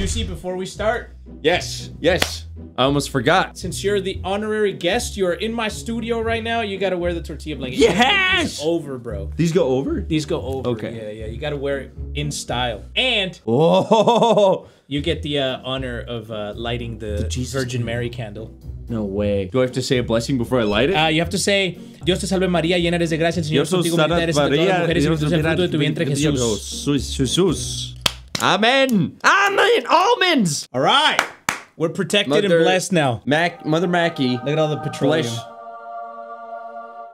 Juicy, before we start, Yes, yes. I almost forgot. since you're the honorary guest, you're in my studio right now. You gotta wear the tortilla blanket. Yes! Over, bro. These go over? These go over. Okay. Yeah, yeah. You gotta wear it in style, and Oh, you get the uh, honor of uh, lighting the Virgin Mary candle. no way. Do I have to say a blessing before I light it? Uh, you have to say, Dios te salve María, llena eres de gracia, el Señor es contigo, bendita eres entre todas las mujeres y Dios bendito es el fruto de tu vientre, Jesús. Jesús. Jesús. Amen. Amen. Almonds. All right, we're protected and blessed now. Mac, Mother Mackie. Look at all the petroleum. Flesh.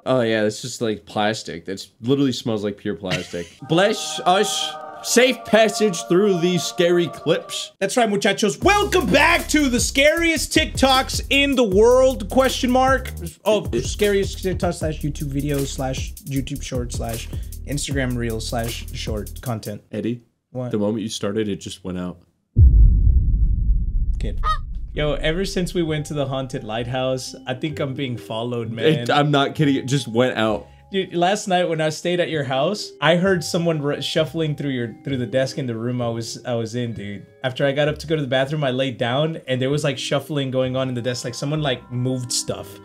Oh yeah, that's just like plastic. That's literally smells like pure plastic. Bless us. Safe passage through these scary clips. That's right, muchachos. Welcome back to the scariest TikToks in the world? Question mark. Oh, scariest TikTok slash YouTube videos slash YouTube short slash Instagram reel slash short content. Eddie, What? the moment you started, it just went out. Kid. Yo, ever since we went to the haunted lighthouse, I think I'm being followed, man. It, I'm not kidding. It just went out. Dude, last night when I stayed at your house, I heard someone r- shuffling through your through the desk in the room I was I was in, dude. After I got up to go to the bathroom, I laid down and there was like shuffling going on in the desk, like someone like moved stuff.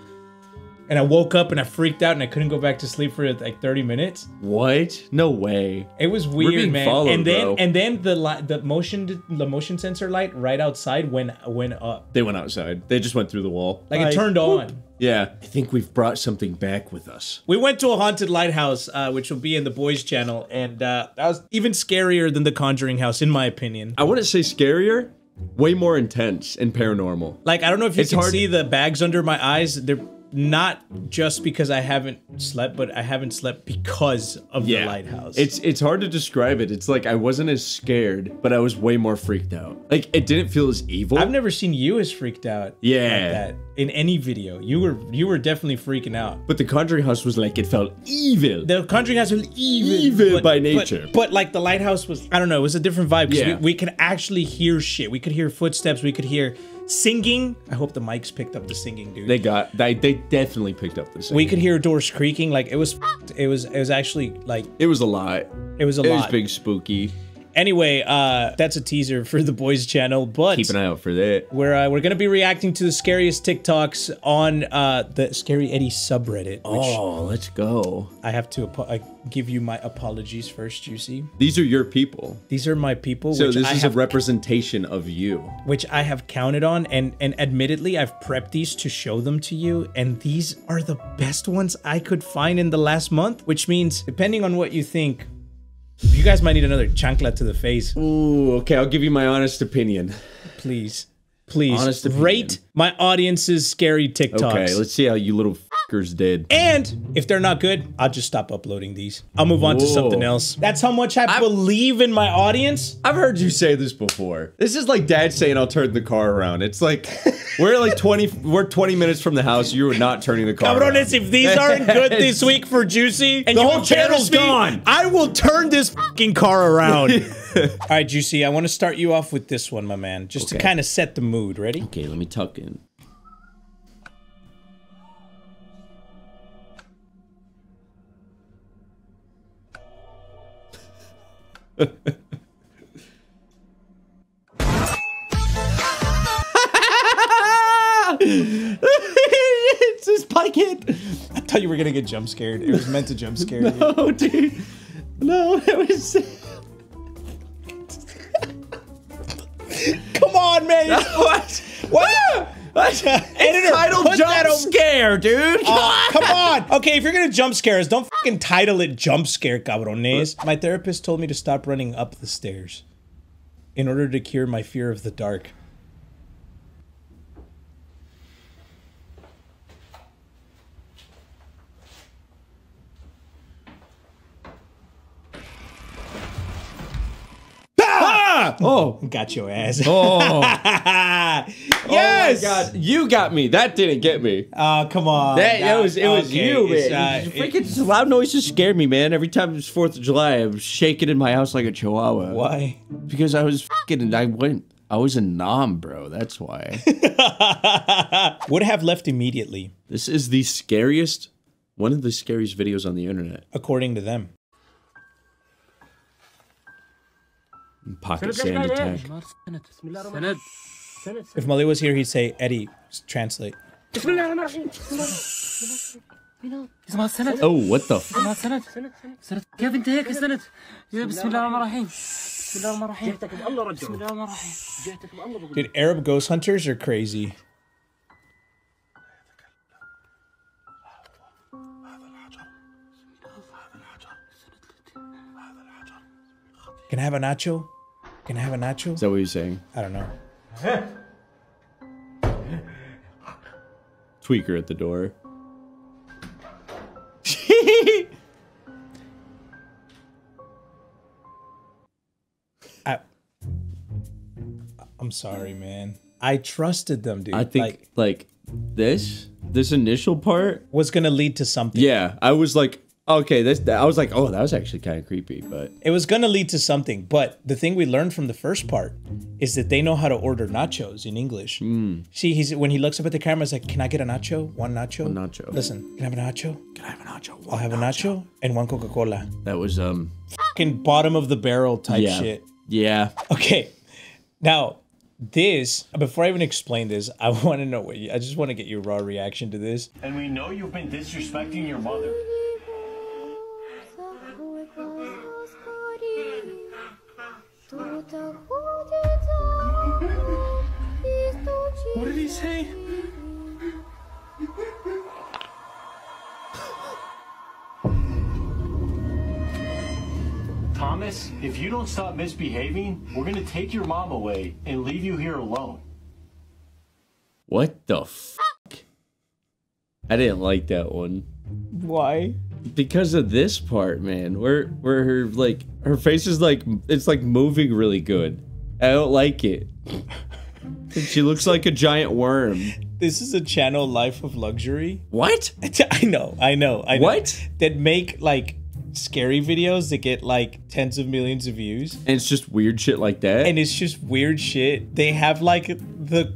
And I woke up and I freaked out and I couldn't go back to sleep for like 30 minutes. What? No way. It was weird, being man. followed, and then bro. and then the li- the motion the motion sensor light right outside went went up. They went outside. They just went through the wall. Like, it turned on. Yeah. I think we've brought something back with us. We went to a haunted lighthouse, uh, which will be in the boys' channel, and uh, that was even scarier than the Conjuring house, in my opinion. I wouldn't say scarier, way more intense and paranormal. Like I don't know if you It's can hard- see the bags under my eyes. They're not just because I haven't slept, but I haven't slept because of the lighthouse. It's it's hard to describe it. It's like I wasn't as scared, but I was way more freaked out. Like it didn't feel as evil. I've never seen you as freaked out. Yeah. like that in any video. You were you were definitely freaking out. but the Conjuring House was like it felt evil. The Conjuring House was evil, Evil but- by nature. But, like the lighthouse was, I don't know, it was a different vibe. Yeah. we, we could actually hear shit. We could hear footsteps. We could hear singing. I hope the mics picked up the singing, dude. they got they, they definitely picked up this. we could hear doors creaking. Like it was, it was, it was actually like It was a lot. it was a It lot. It was big spooky. Anyway, uh, that's a teaser for the boys' channel. But Keep an eye out for that. we're uh, we're gonna be reacting to the scariest TikToks on uh, the Scary Eddie subreddit. Oh, let's go. I have to I give you my apologies first, Juicy. These are your people. These are my people, So this I is a representation of you. which I have counted on, and and admittedly, I've prepped these to show them to you, and these are the best ones I could find in the last month. Which means, depending on what you think, you guys might need another chancla to the face. Ooh, okay, I'll give you my honest opinion. Please, please Honest opinion. rate my audience's scary TikToks. Okay, let's see how you little fuckers did. and if they're not good, I'll just stop uploading these. I'll move on to something else. That's how much I believe in my audience. I've heard you say this before. This is like dad saying I'll turn the car around. It's like we're like 20 we're 20 minutes from the house. You are not turning the car around. Cabrones, if these aren't good this week for Juicy, and The you whole embarrass channel's me, gone. I will turn this fucking car around. All right, Juicy, I want to start you off with this one, my man, just to kind of set the mood. Ready? Okay, let me tuck in. It's this pocket. I thought you were gonna get jump scared. It was meant to jump scare you. Oh, dude. No, it was. Come on, man. What? What? Ah! Editor, Title put jump scare, dude. Oh, come on. Okay, if you're gonna jump scare us, don't fucking title it jump scare, cabrones. My therapist told me to stop running up the stairs in order to cure my fear of the dark. Ah! Oh. Got your ass. Oh. yes. Oh my god, you got me. That didn't get me. Oh, come on. That, that was it was okay, you, it's, man. uh, You freaking just loud noises scared me, man. Every time it was Fourth of July, I was shaking in my house like a chihuahua. Why? Because I was fucking. I went. I was a nom, bro. That's why. Would have left immediately, this is the scariest, one of the scariest videos on the internet. according to them. Pocket sand attack. If Mully was here, he'd say, Eddie, translate. Oh, what the Did Dude, Arab ghost hunters are crazy. Can I have a nacho? Can I have a nacho? Is that what you're saying? I don't know. Tweaker at the door. I, I'm sorry, man. I trusted them, dude. I think like, like this this initial part. was gonna lead to something. Yeah, I was like, okay, this. I was like, oh, that was actually kind of creepy, but It was gonna lead to something, but the thing we learned from the first part is that they know how to order nachos in English. Hmm. See, he's when he looks up at the camera, he's like, "Can I get a nacho? One nacho? One nacho. Listen, can I have a nacho? can I have a nacho? I'll have a nacho and one Coca Cola." That was um. Fucking bottom of the barrel type Yeah. shit. Yeah. Okay, now this before I even explain this, I want to know what you, I just want to get your raw reaction to this. And we know you've been disrespecting your mother. Say? Thomas, if you don't stop misbehaving, we're gonna take your mom away and leave you here alone. What the fuck? I didn't like that one Why? because of this part, man. Where where her like her face is like it's like moving really good. I don't like it. And she looks like a giant worm. This is a channel Life of Luxury. What? I know, I know, I know. What? That make like scary videos that get like tens of millions of views. And it's just weird shit like that. And it's just weird shit. They have like the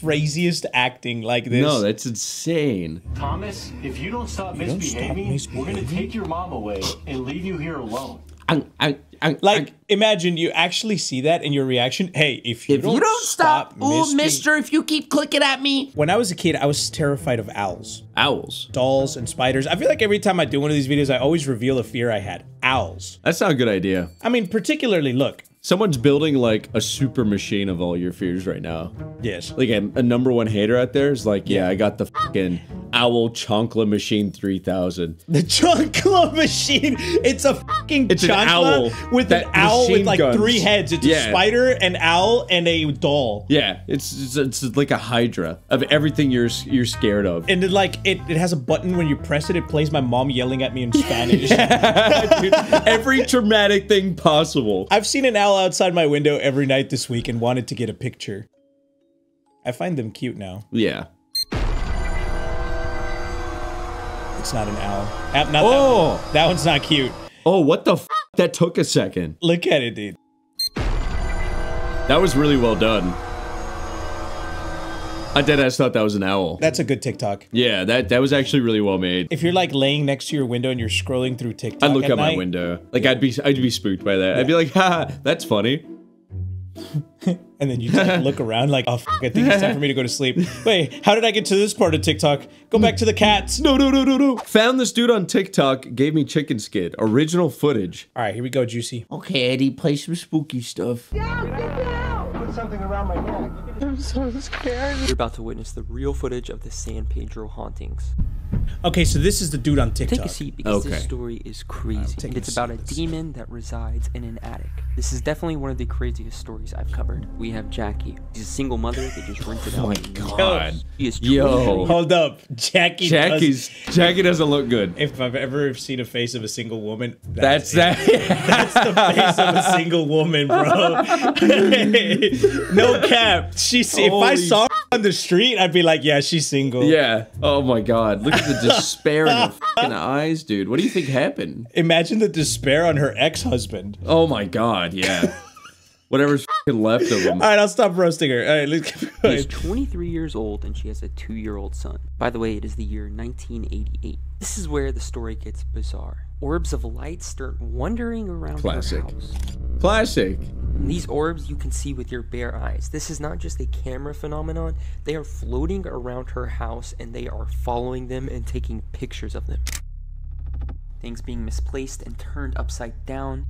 craziest acting like this. no, that's insane. Thomas, if you don't stop don't stop misbehaving, we're gonna take your mom away and leave you here alone. I, I, I, like imagine you actually see that in your reaction. Hey, if you, If you don't stop, oh, misbe- mister, if you keep clicking at me. When I was a kid, I was terrified of owls. owls. dolls and spiders. I feel like every time I do one of these videos, I always reveal a fear I had. Owls. That's not a good idea. I mean, particularly, look. Someone's building like a super machine of all your fears right now. Yes. Like a, a number one hater out there is like, yeah, I got the fucking Owl Chonkla Machine 3000. The Chancla machine. It's a fucking It's owl with an owl with like guns. three heads. It's Yeah. a spider, an owl, and a doll. Yeah, it's, it's it's like a hydra of everything you're you're scared of. And it like it, it has a button when you press it, it plays my mom yelling at me in Spanish. Every traumatic thing possible. I've seen an owl outside my window every night this week and wanted to get a picture. I find them cute now. Yeah. It's not an owl. Not Oh. that, one. Oh. that one's not cute. Oh, what the f- That took a second. Look at it, dude. That was really well done. I deadass thought that was an owl. That's a good TikTok. Yeah, that that was actually really well made. If you're like laying next to your window and you're scrolling through TikTok, I'd look at out my window. Like I'd be I'd be spooked by that. I'd be like, ha, that's funny. and then you like, look around like, oh, f- I think it's time for me to go to sleep. Wait, how did I get to this part of TikTok? Go back to the cats. No, no, no, no, no. Found this dude on TikTok, gave me chicken skid, original footage. All right, here we go, Juicy. Okay, Eddie, play some spooky stuff. You're about to witness the real footage of the San Pedro hauntings. Okay, so this is the dude on TikTok. Take a seat because Okay. this story is crazy. And it's a about a demon that resides in an attic. This is definitely one of the craziest stories I've covered. We have Jackie. She's a single mother that just rented out. oh my a God. house. She is Yo. Hold up, Jackie. Jackie's Does, Jackie doesn't look good. if I've ever seen a face of a single woman, That's that's, that. the face of a single woman, bro. no cap. She's. If I saw her on the street, I'd be like, yeah, she's single. yeah. Oh my god. Look at the despair in her fucking eyes, dude. What do you think happened? Imagine the despair on her ex-husband. Oh my god, yeah. Whatever's left of him. All right, I'll stop roasting her. All right, let's keep She is going. 23 years old and she has a two year old son. By the way, it is the year 1988. This is where the story gets bizarre. orbs of light start wandering around Classic. her house. Classic. These orbs you can see with your bare eyes. This is not just a camera phenomenon. They are floating around her house and they are following them and taking pictures of them. Things being misplaced and turned upside down.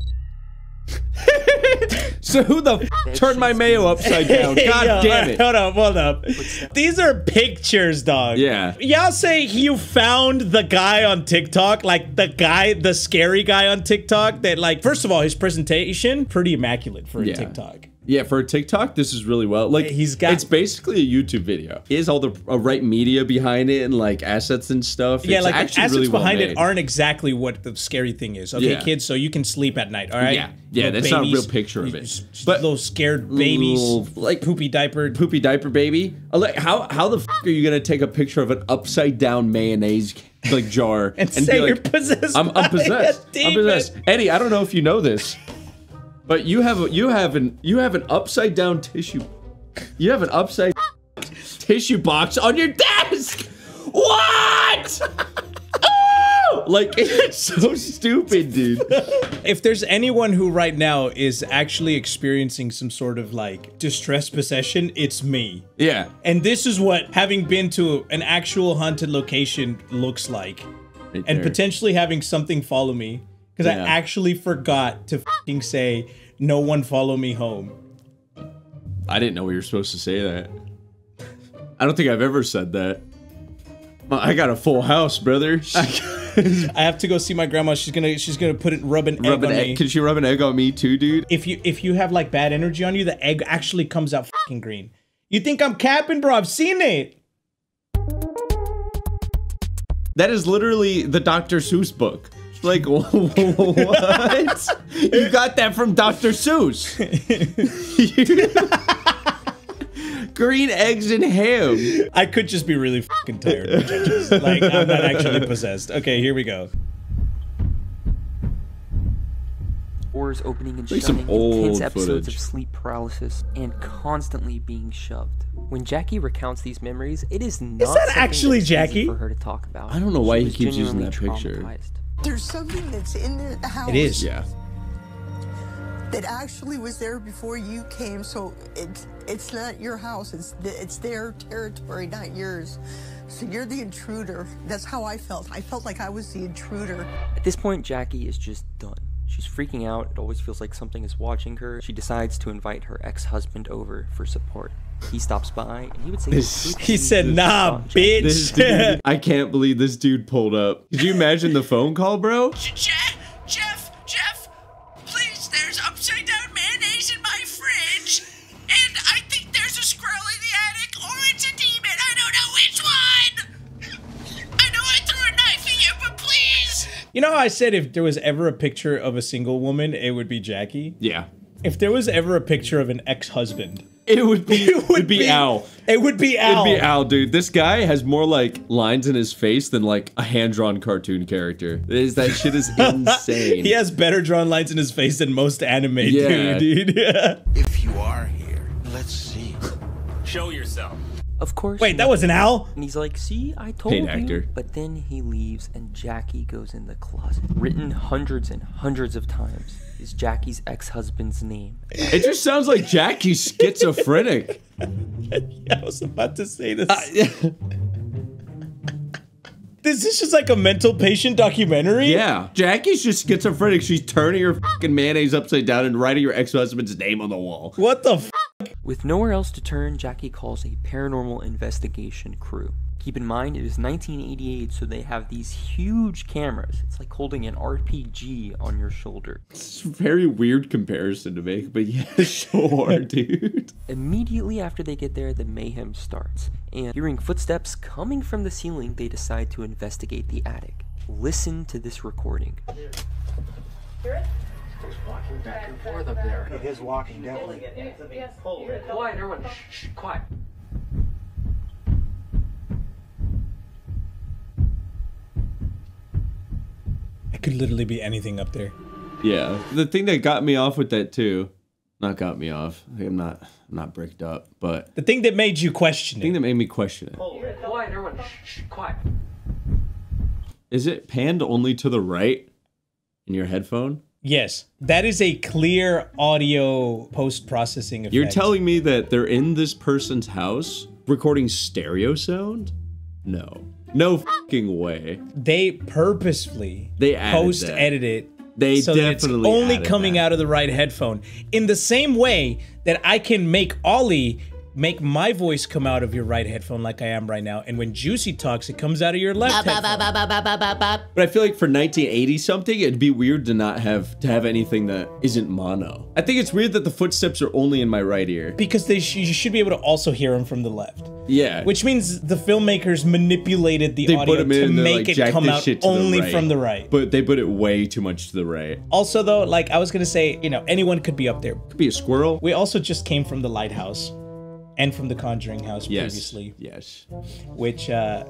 So who the f- turned my mayo upside down? God yo, damn it. Hold up, hold up. These are pictures, dog. Yeah. Y'all say you found the guy on TikTok, like the guy, the scary guy on TikTok that, like, first of all, his presentation, pretty immaculate for a Yeah. TikTok. Yeah, for a TikTok, this is really well. Like He's got- it's basically a YouTube video. He has all the uh, right media behind it and like assets and stuff. Yeah, It's like assets really well behind it aren't exactly what the scary thing is. Okay, Yeah. kids, so you can sleep at night. All right. Yeah. Yeah, Little that's not a real picture of it. just But- little scared babies, Little, like- poopy diaper. poopy diaper baby. Uh, Like how how the f- are you gonna take a picture of an upside down mayonnaise like jar And be say you're possessed I'm, I'm possessed. I'm demon." possessed. Eddie, I don't know if you know this, but you have a, you have an you have an upside down tissue. You have an upside tissue box on your desk. What? Like it's so stupid, dude. if there's anyone who right now is actually experiencing some sort of like distress possession, it's me. Yeah. And this is what having been to an actual haunted location looks like. Right And potentially having something follow me. Because I actually forgot to fing say, no one follow me home. I didn't know we were supposed to say that. I don't think I've ever said that. Uh, I got a full house, brother. I have to go see my grandma. She's gonna she's gonna put it rub an rub egg an on egg. me. Can she rub an egg on me too, dude? If you if you have like bad energy on you, the egg actually comes out fucking green. You think I'm capping, bro? I've seen it. That is literally the Dr. Seuss book. Like what? you got that from Dr. Seuss? Green eggs and ham. I could just be really fucking tired. like I'm not actually possessed. Okay, here we go. Doors opening and Like shutting, old intense episodes footage. of sleep paralysis, and constantly being shoved. When Jackie recounts these memories, it is not that something actually that's easy Jackie? for her to talk about. I don't know why She he keeps using that picture. Traumatized. There's something that's in the house It is. Yeah. that actually was there before you came. So it's it's not your house. It's the, it's their territory, not yours. So you're the intruder. That's how I felt. I felt like I was the intruder. At this point, Jackie is just done. She's freaking out. It always feels like something is watching her. She decides to invite her ex-husband over for support. He stops by and he would say This- He said, "Nah, This bitch." dude, I can't believe this dude pulled up. Could you imagine the phone call, bro? Jeff, Jeff, Jeff, please, there's upside down mayonnaise in my fridge. And I think there's a squirrel in the attic, or it's a demon. I don't know which one. I know I threw a knife at you, but please. you know how I said if there was ever a picture of a single woman, it would be Jackie. Yeah. If there was ever a picture of an ex-husband, It would be it would be, Al. It would be Al. It'd be Al, dude. This guy has more like lines in his face than like a hand-drawn cartoon character. Is that shit is insane. He has better drawn lines in his face than most anime Yeah. do, dude. If you are here, let's see. Show yourself. Of course. Wait, that wasn't Al? And he's like, see, I told Paid you. actor. But then he leaves and Jackie goes in the closet. Written hundreds and hundreds of times is Jackie's ex-husband's name. It just sounds like Jackie's schizophrenic. I was about to say this. Uh, This is just like a mental patient documentary. yeah. Jackie's just schizophrenic. She's turning her fucking mayonnaise upside down and writing her ex-husband's name on the wall. What the f? With nowhere else to turn, Jackie calls a paranormal investigation crew. Keep in mind, it is 1988, so they have these huge cameras. It's like holding an RPG on your shoulder. It's a very weird comparison to make, but yeah, sure, dude. Immediately after they get there, the mayhem starts. And hearing footsteps coming from the ceiling, they decide to investigate the attic. Listen to this recording. Hear it? He's walking back and forth up there. It is walking, definitely. Quiet, everyone. Shh, quiet. It could literally be anything up there. Yeah. The thing that got me off with that too, not got me off. I'm not I'm not bricked up, but The thing that made you question it. the thing that made me question it. Oh, quiet, everyone. Shh, quiet. Is it panned only to the right? in your headphone? Yes, that is a clear audio post processing effect. You're telling me that they're in this person's house recording stereo sound? No. No fucking way. they purposefully They post that. edit it. They so that it's definitely only coming that. out of the right headphone. In the same way that I can make Oli make my voice come out of your right headphone like I am right now, and when Juicy talks, it comes out of your left headphone. But I feel like for 1980 something, it'd be weird to not have to have anything that isn't mono. I think it's weird that the footsteps are only in my right ear. Because they sh- you should be able to also hear them from the left. Yeah. Which means the filmmakers manipulated the they audio put them to in and make like, it come out shit only the right. from the right. But they put it way too much to the right. Also, though, like I was gonna say, you know, anyone could be up there. Could be a squirrel. We also just came from the lighthouse and from the Conjuring house Yes. previously, Yes. which uh,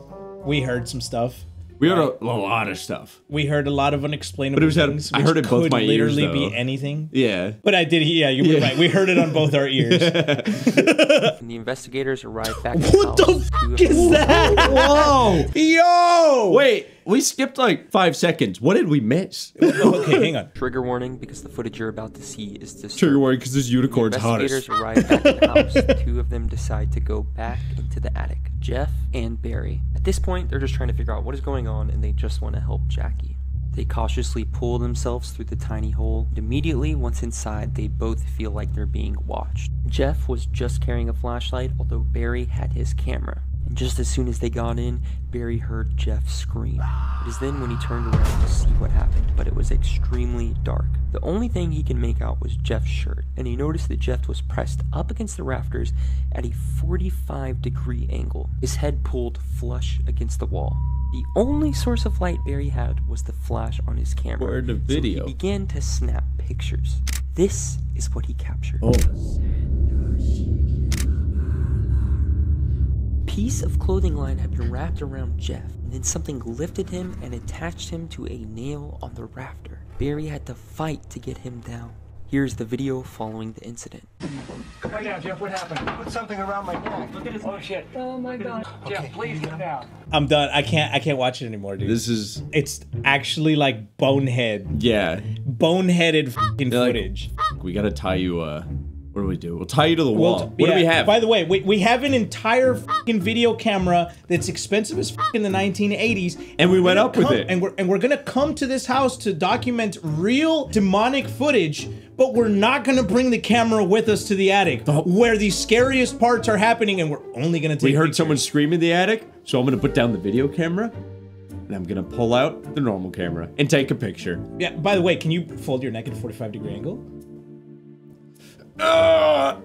we heard some stuff. We heard a, a lot of stuff. We heard a lot of unexplainable But it was at- things. I which heard it both could my ears, literally be anything. Yeah. But I did. Yeah, you were Yeah. right. We heard it on both our ears. When the investigators arrived back at the What the house, two of fuck is that? Whoa! Yo! Wait, we skipped like five seconds. What did we miss? Okay, hang on. Trigger warning because the footage you're about to see is Trigger disturbing. warning because this unicorn's Investigators hottest. arrive back at the house. Two of them decide to go back into the attic. Jeff and Barry. At this point, they're just trying to figure out what is going on and they just want to help Jackie. They cautiously pull themselves through the tiny hole. Immediately, once inside, they both feel like they're being watched. Jeff was just carrying a flashlight, although Barry had his camera. And just as soon as they got in, Barry heard Jeff scream. It is then when he turned around to see what happened, but it was extremely dark. The only thing he could make out was Jeff's shirt, and he noticed that Jeff was pressed up against the rafters at a 45 degree angle, his head pulled flush against the wall. The only source of light Barry had was the flash on his camera. Word of so he began to snap pictures. This is what he captured. Oh. Piece of clothing line had been wrapped around Jeff, and then something lifted him and attached him to a nail on the rafter. Barry had to fight to get him down. Here's the video following the incident. Come Right now, Jeff, what happened? Put something around my neck. Look at his. Oh shit. Oh my god. Jeff, please get down. I'm done. I can't. I can't watch it anymore, dude. This is it's actually like bonehead, yeah. boneheaded fucking They're like, footage. We gotta tie you. Uh, what do we do? We'll tie you to the wall. Well, what do we have? By the way, we, we have an entire fucking video camera that's expensive as fuck in the 1980s, And we went up gonna with it. And we're and we're gonna come to this house to document real demonic footage, but we're not gonna bring the camera with us to the attic where the scariest parts are happening, and we're only gonna take. we heard pictures. someone scream in the attic, so I'm gonna put down the video camera, and I'm gonna pull out the normal camera and take a picture. Yeah. By the way, can you fold your neck at a 45 degree angle? Uh,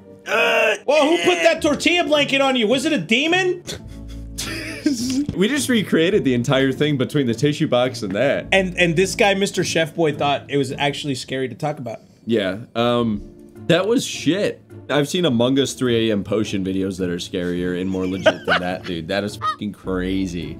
Whoa! Who put that tortilla blanket on you? Was it a demon? we just recreated the entire thing between the tissue box and that. And and this guy, Mr. Chef Boy, thought it was actually scary to talk about. Yeah. Um, that was shit. I've seen Among Us 3 a.m. potion videos that are scarier and more legit than that, dude. That is fucking crazy.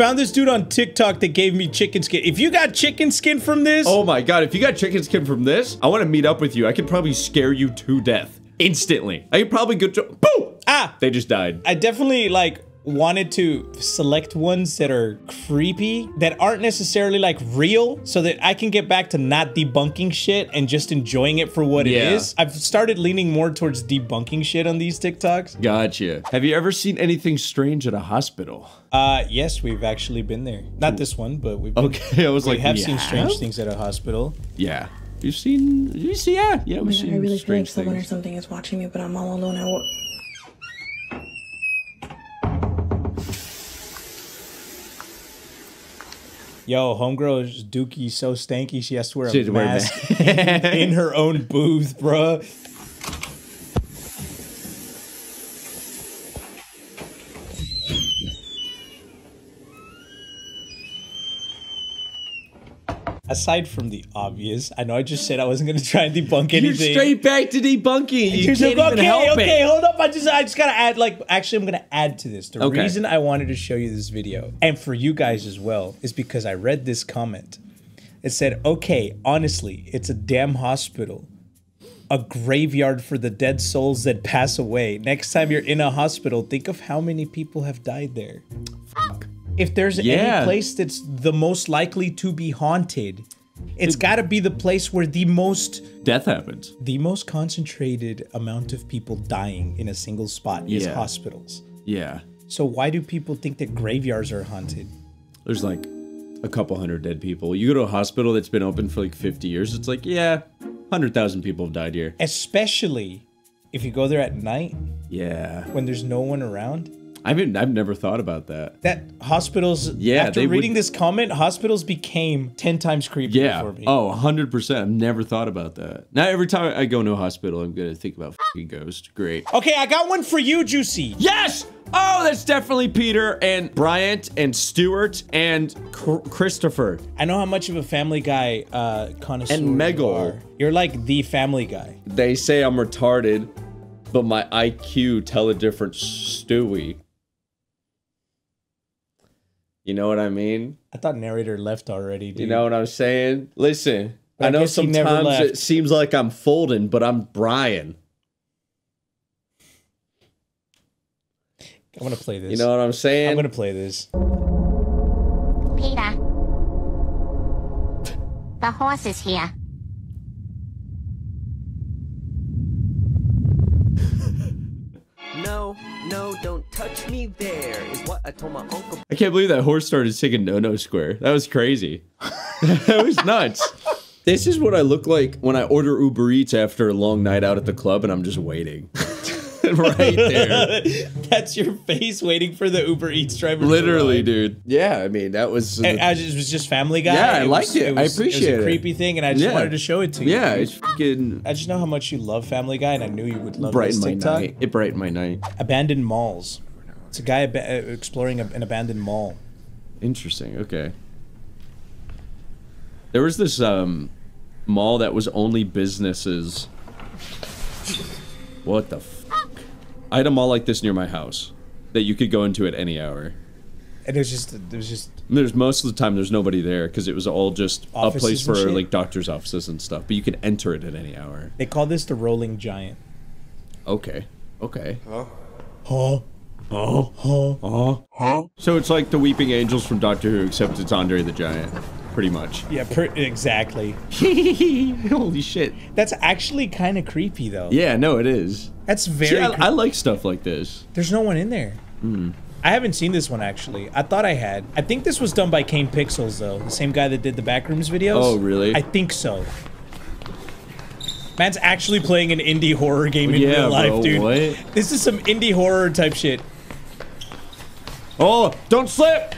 Found this dude on TikTok that gave me chicken skin. If you got chicken skin from this, Oh my god, if you got chicken skin from this, I want to meet up with you. I could probably scare you to death instantly. I could probably go to boom. ah, They just died. I definitely like wanted to select ones that are creepy that aren't necessarily like real so that I can get back to not debunking shit and just enjoying it for what Yeah. it is. I've started leaning more towards debunking shit on these TikToks. Gotcha. Have you ever seen anything strange at a hospital? Uh yes, we've actually been there. Not this one, but we've been, Okay, I was we like, have we seen strange things at a hospital. Yeah. You've seen, you see, yeah, yeah, Oh we've my god, I really feel like strange someone or something is watching me, but I'm all alone. I Yo, homegirl's dookie so stanky she has to wear a She had to wear a mask in, in her own booth, bruh. Aside from the obvious, I know I just said I wasn't gonna try and debunk anything. You're anything. straight back to debunking. You can't like, even okay, help okay, it. hold up. I just, I just gotta add. Like, actually, I'm gonna add to this. The Okay. reason I wanted to show you this video, and for you guys as well, is because I read this comment. It said, "Okay, honestly, it's a damn hospital, a graveyard for the dead souls that pass away. Next time you're in a hospital, think of how many people have died there." If there's Yeah. any place that's the most likely to be haunted, it's got to be the place where the most Death happens. the most concentrated amount of people dying in a single spot is Yeah. hospitals. Yeah. So why do people think that graveyards are haunted? There's like a couple hundred dead people. You go to a hospital that's been open for like 50 years, it's like, yeah, 100,000 people have died here. Especially if you go there at night Yeah. when there's no one around. I mean, I've never thought about that. That hospitals, Yeah, after they would- reading this comment, hospitals became 10 times creepier Yeah. for me. Oh, 100%. I've never thought about that. Now, every time I go into a hospital, I'm going to think about fucking ghost. Great. Okay, I got one for you, Juicy. Yes! Oh, that's definitely Peter and Bryant and Stuart and Christopher. I know how much of a Family Guy uh, connoisseur And you are. You're like the Family Guy. They say I'm retarded, but my IQ tell a different Stewie. You know what I mean? I thought narrator left already, dude. You know what I'm saying? Listen, But I I know guess he never sometimes it seems like I'm folding, but I'm Brian. I'm gonna play this. You know what I'm saying? I'm gonna play this. Peter. The horse is here. No, no, don't touch me there, is what I told my uncle. I can't believe that horse started singing No No Square. That was crazy. that was nuts. This is what I look like when I order Uber Eats after a long night out at the club and I'm just waiting. right there. That's your face waiting for the Uber Eats driver. Literally, arrive. dude. Yeah, I mean, that was. And I just, it was just Family Guy. Yeah, I was- liked it. I was- appreciate It it. was a creepy thing, and I just Yeah. wanted to show it to you. yeah, it's fucking I just know how much you love Family Guy, and I knew you would love this brightened my TikTok. night. It brightened my night. Abandoned malls. It's a guy ab- uh, exploring a, an abandoned mall. Interesting. Okay. There was this um mall that was only businesses. What the fuck? I had a mall like this near my house that you could go into at any hour. And it was just, it was just. There's most of the time there's nobody there because it was all just a place Offices and for shit? like doctors' offices and stuff. But you could enter it at any hour. They call this the Rolling Giant. Okay. Okay. Huh? Huh? Huh? Huh? Huh? So it's like the Weeping Angels from Doctor Who, except it's Andre the Giant, pretty much. Yeah, per- exactly. Holy shit. That's actually kind of creepy, though. Yeah, no, it is. That's very. See, I, I like stuff like this. There's no one in there. Hmm. I haven't seen this one actually. I thought I had. I think this was done by Kane Pixels though, the same guy that did the Backrooms videos. Oh, really? I think so. Man's actually playing an indie horror game in Yeah, real life, bro, dude. what? This is some indie horror type shit. Oh, don't slip!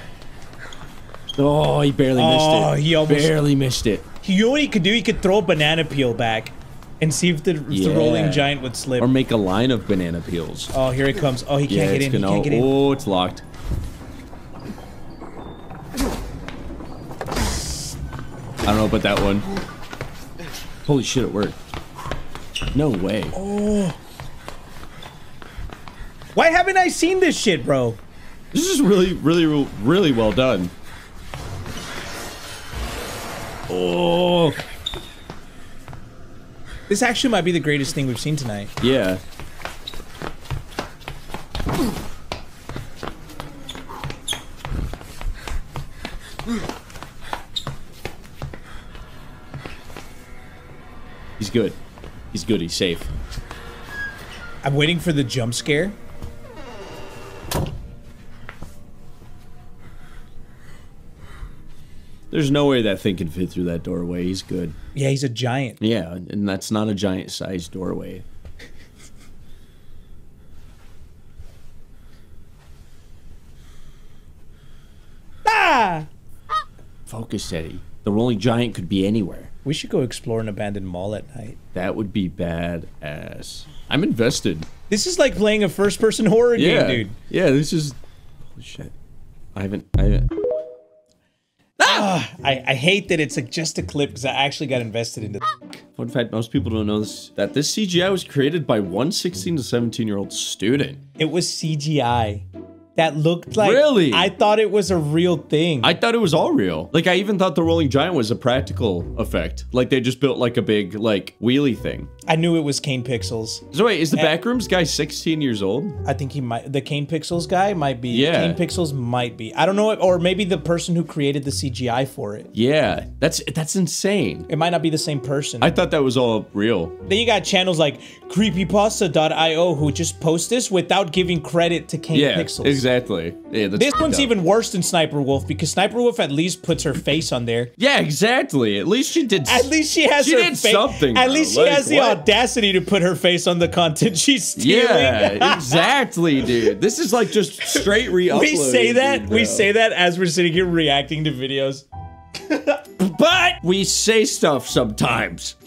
Oh, he barely missed oh, it. Oh, he almost- barely missed it. You know what he could do? He could throw a banana peel back and see if the, if the rolling giant would slip. Or make a line of banana peels. oh, here he comes. Oh, he can't yeah, get in. Gonna. can't get in. Oh, it's locked. I don't know about that one. Holy shit, it worked. No way. Oh. Why haven't I seen this shit, bro? This is really, really, really well done. Oh. This actually might be the greatest thing we've seen tonight. Yeah. He's good. He's good. He's safe. I'm waiting for the jump scare. There's no way that thing can fit through that doorway. He's good. Yeah, he's a giant. Yeah, and that's not a giant sized doorway. Ah! Focus, Eddie. The rolling giant could be anywhere. We should go explore an abandoned mall at night. That would be badass. I'm invested. This is like playing a first-person horror Yeah, game, dude. yeah. This is holy shit. I haven't. I haven't. I, I hate that it's like just a clip because I actually got invested into. Fun fact: most people don't know this. That this CGI was created by one 16 to 17 year old student. It was CGI. That looked like Really? I thought it was a real thing. I thought it was all real. Like I even thought the rolling giant was a practical effect. Like they just built like a big like wheelie thing. I knew it was Kane Pixels. So wait, is the Eh. Backrooms guy 16 years old? I think he might. The Kane Pixels guy might be. Yeah. Kane Pixels might be. I don't know, or maybe the person who created the CGI for it. Yeah, that's that's insane. It might not be the same person. I thought that was all real. then you got channels like creepypasta.io who just post this without giving credit to Kane yeah, Pixels. Exactly. Yeah, that's This one's dumb. even worse than Sniper Wolf because Sniper Wolf at least puts her face on there. Yeah, exactly. At least she did. At least she has She her did something, At bro. least she Like, has the what? audacity to put her face on the content she's stealing. Yeah, exactly, dude. This is like just straight re-uploading. we say that dude, we say that as we're sitting here reacting to videos. but we say stuff sometimes.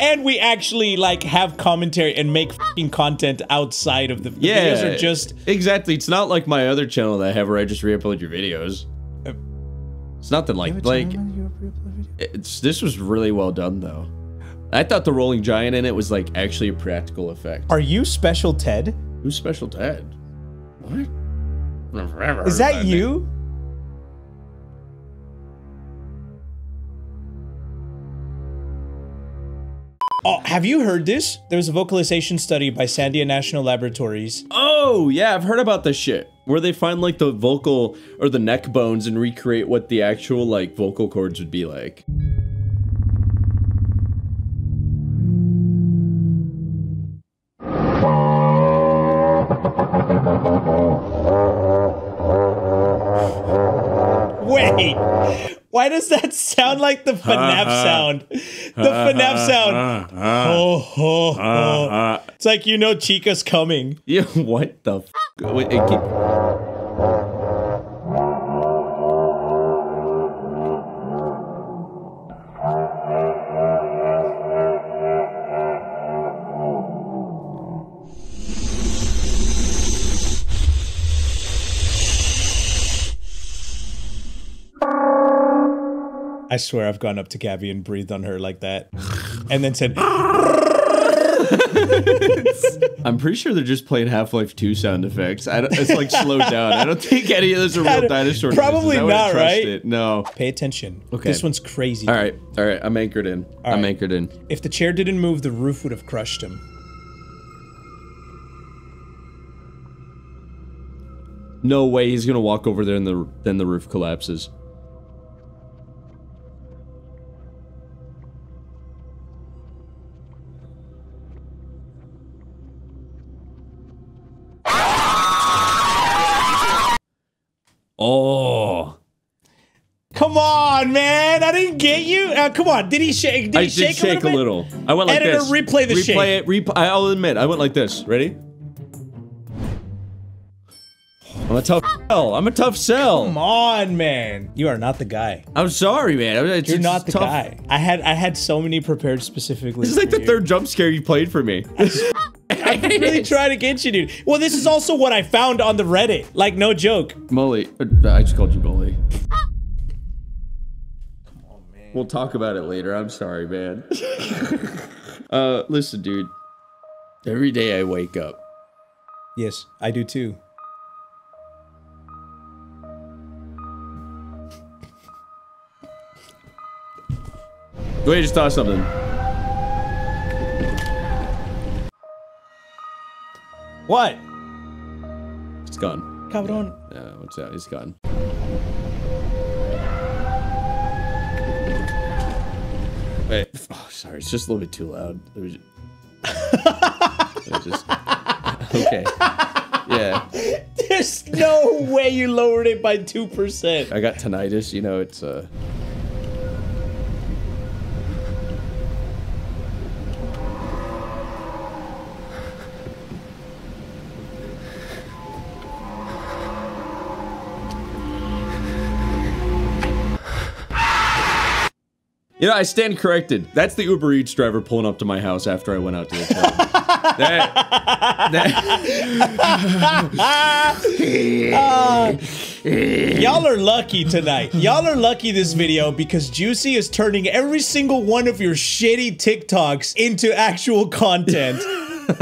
And we actually like have commentary and make fucking content outside of the, the yeah, videos are just exactly. It's not like my other channel that I have where I just re-upload your videos. Uh, it's nothing like like. It's this was really well done though. I thought the rolling giant in it was like actually a practical effect. Are you special Ted? Who's Special Ted? What? Is that you? Oh, have you heard this? There was a vocalization study by Sandia National Laboratories. Oh, yeah, I've heard about this shit. Where they find like the vocal or the neck bones and recreate what the actual like vocal cords would be like. Why does that sound like the uh-huh. FNAF sound? The uh-huh. FNAF sound. Oh, ho, ho. It's like you know Chica's coming. Yeah, what the f? Wait, it keep- I swear I've gone up to Gabby and breathed on her like that. And then said, I'm pretty sure they're just playing Half-Life 2 sound effects. I don't, it's like slowed down. I don't think any of those are real dinosaur noises. Probably wouldn't right? It. No. pay attention. Okay. This one's crazy. All right, all right. I'm anchored in. I'm right. anchored in. If the chair didn't move, the roof would have crushed him. No way he's gonna walk over there and the then the roof collapses. Uh, come on, did he shake? Did I he did shake, shake, a a little? little. I went like Editor, this. replay the replay shake. it. I'll admit, I went like this. Ready? I'm a tough sell. I'm a tough sell. Come on, man! You are not the guy. I'm sorry, man. It's, You're not the tough. guy. I had I had so many prepared specifically. This is like the you. third jump scare you played for me. I'm really trying to get you, dude. Well, this is also what I found on the Reddit. Like, no joke. Mully. uh, I just called you Mully. We'll talk about it later. I'm sorry, man. uh, listen, dude. Every day I wake up. Yes, I do too. Wait, I just thought something. What? It's gone. Cabron. Yeah, what's that? It's gone. Wait. Oh, sorry. It's just a little bit too loud. It just- okay. Yeah. There's no way you lowered it by 2%. I got tinnitus. You know, it's uh. You know, I stand corrected. That's the Uber Eats driver pulling up to my house after I went out to the club. that, that, Y'all are lucky tonight. Y'all are lucky this video because Juicy is turning every single one of your shitty TikToks into actual content.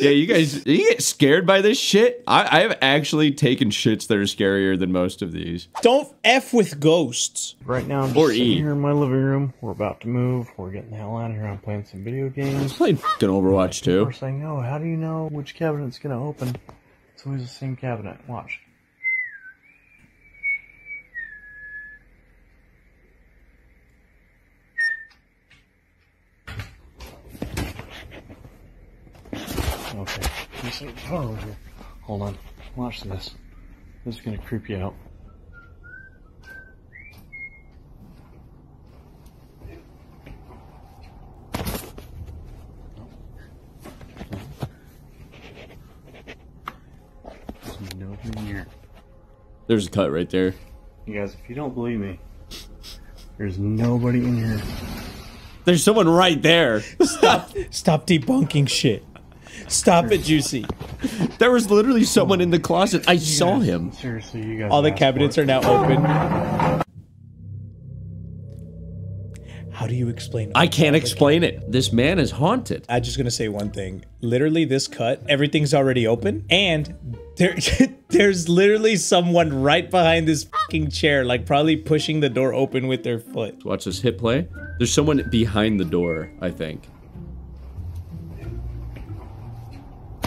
yeah, you guys, you get scared by this shit. I, I have actually taken shits that are scarier than most of these. Don't f with ghosts. Right now, I'm just Or sitting E. here in my living room. We're about to move. We're getting the hell out of here. I'm playing some video games. Played fucking Overwatch too. First thing, oh, how do you know which cabinet's gonna open? It's always the same cabinet. Watch. Okay. There's a door over here. Hold on. Watch this. This is gonna creep you out. There's nobody here. There's a cut right there. You guys, if you don't believe me, there's nobody in here. There's someone right there. Stop stop debunking shit. Stop it, Juicy. There was literally someone in the closet. I saw him. Seriously, you guys. All the cabinets are now open. How do you explain I can't explain it. This man is haunted. I'm just gonna say one thing. Literally, this cut, everything's already open, and there, there's literally someone right behind this fucking chair, like probably pushing the door open with their foot. Watch this hit play. There's someone behind the door, I think.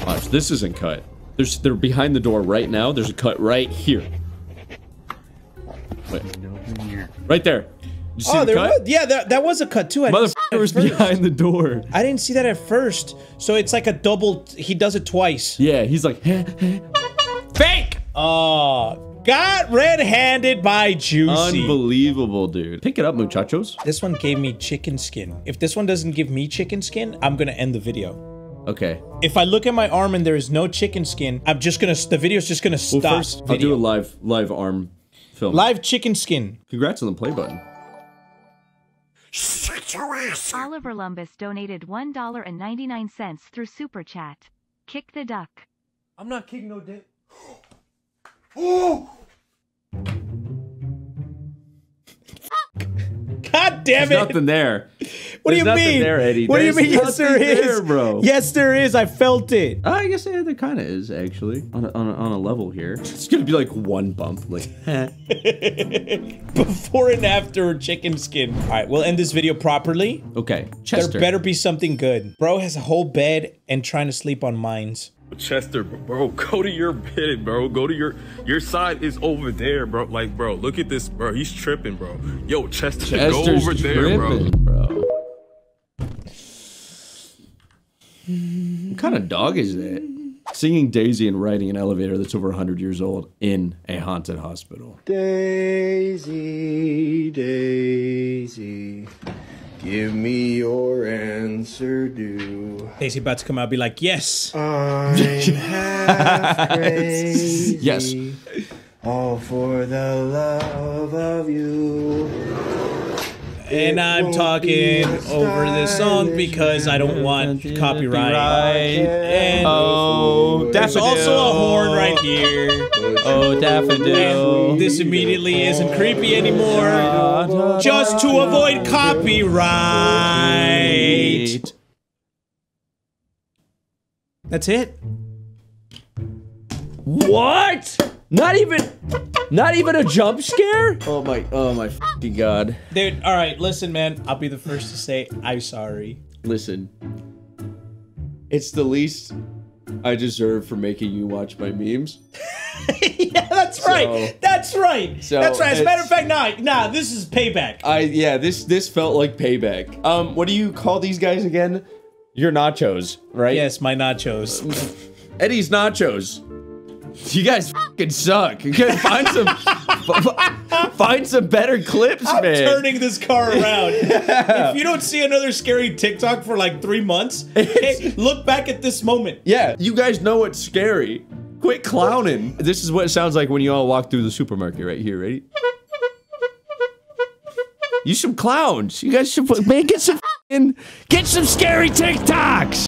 Watch, this isn't cut. There's they're behind the door right now. There's a cut right here. Wait. Nobody in here. Right there. You see oh, the there cut? was, yeah, that, that was a cut too. I didn't see that Motherfucker at was first. behind the door. I didn't see that at first, so it's like a double. He does it twice. Yeah, he's like, Fake. Oh, got red-handed by Juicy. unbelievable, dude. Pick it up, muchachos. This one gave me chicken skin. If this one doesn't give me chicken skin, I'm gonna end the video. Okay. If I look at my arm and there is no chicken skin, I'm just gonna. The video's just gonna Well, stop. first, I'll video. do a live live arm film. live chicken skin. Congrats on the play button. Oliver Lumbus donated $1.99 through Super Chat. Kick the duck. I'm not kicking no dick. God damn There's it! nothing there. What There's do you mean? there, Eddie. What do you mean? Yes, there nothing is, there, bro. Yes, there is. I felt it. Uh, I guess yeah, there kind of is actually on a, on a, on a level here. It's gonna be like one bump, like Before and after chicken skin. All right, we'll end this video properly. okay. Chester. There better be something good. Bro has a whole bed and trying to sleep on mines. Chester, bro, go to your bed, bro. Go to your your side is over there, bro. Like, bro, look at this, bro. He's tripping, bro. Yo, Chester, go Chester's over there, bro. bro. What kind of dog is that? Singing Daisy and riding an elevator that's over 100 years old in a haunted hospital. Daisy, Daisy, give me your answer do. Daisy about to come out be like, yes. I'm half crazy. Yes. All for the love of you. And I'm talking over this song because I don't want copyright. And Oh, there's also a horn right here. Oh, daffodil. And this immediately isn't creepy anymore. Just to avoid copyright. That's it. What? Not even, not even a jump scare? Oh my, oh my fucking god. Dude, all right, listen, man. I'll be the first to say I'm sorry. Listen, it's the least I deserve for making you watch my memes. yeah, that's right. That's right. so that's right. As a matter of fact, nah, nah, this is payback. I yeah, this this felt like payback. Um, what do you call these guys again? Your nachos, right? Yes, my nachos. Eddie's nachos. You guys fucking suck. You find some find some better clips, I'm man. turning this car around. if you don't see another scary TikTok for like three months, hey, look back at this moment. Yeah, you guys know what's scary. Quit clowning. This is what it sounds like when you all walk through the supermarket right here, ready? You some clowns. You guys should man, get some get some scary TikToks.